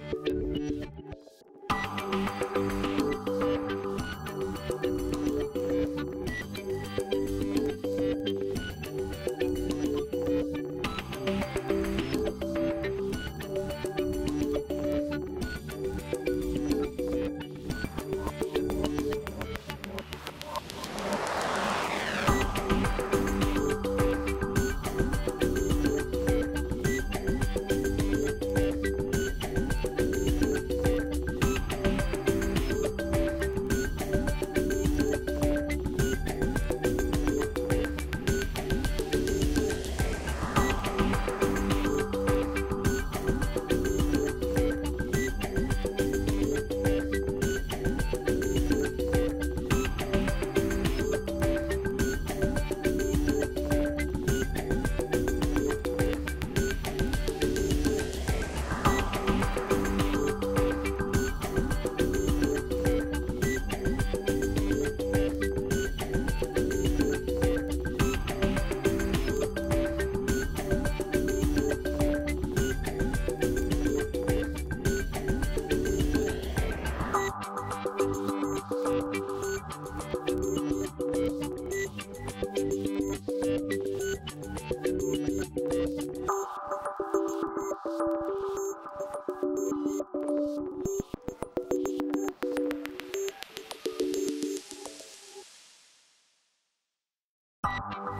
Thank